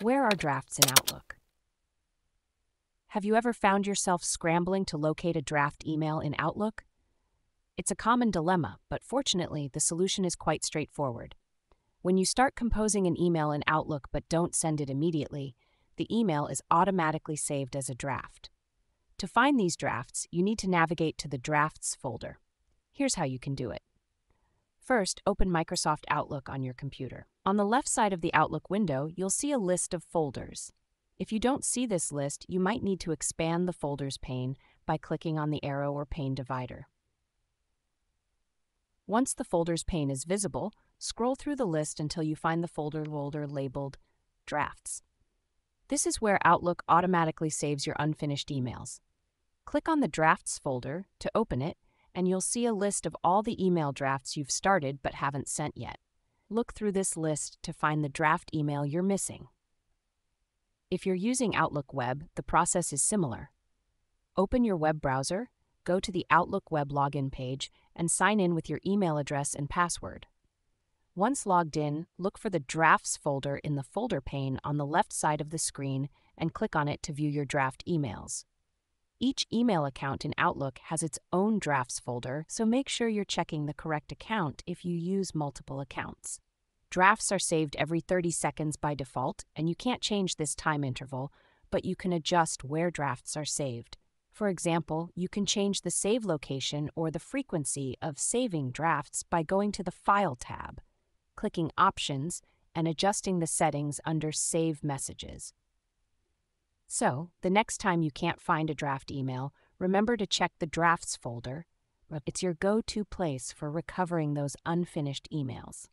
Where are drafts in Outlook? Have you ever found yourself scrambling to locate a draft email in Outlook? It's a common dilemma, but fortunately, the solution is quite straightforward. When you start composing an email in Outlook but don't send it immediately, the email is automatically saved as a draft. To find these drafts, you need to navigate to the Drafts folder. Here's how you can do it. First, open Microsoft Outlook on your computer. On the left side of the Outlook window, you'll see a list of folders. If you don't see this list, you might need to expand the Folders pane by clicking on the arrow or pane divider. Once the Folders pane is visible, scroll through the list until you find the folder folder labeled Drafts. This is where Outlook automatically saves your unfinished emails. Click on the Drafts folder to open it, and you'll see a list of all the email drafts you've started but haven't sent yet. Look through this list to find the draft email you're missing. If you're using Outlook Web, the process is similar. Open your web browser, go to the Outlook Web login page, and sign in with your email address and password. Once logged in, look for the Drafts folder in the folder pane on the left side of the screen and click on it to view your draft emails. Each email account in Outlook has its own drafts folder, so make sure you're checking the correct account if you use multiple accounts. Drafts are saved every 30 seconds by default, and you can't change this time interval, but you can adjust where drafts are saved. For example, you can change the save location or the frequency of saving drafts by going to the File tab, clicking Options, and adjusting the settings under Save Messages. So, the next time you can't find a draft email, remember to check the Drafts folder. It's your go to place for recovering those unfinished emails.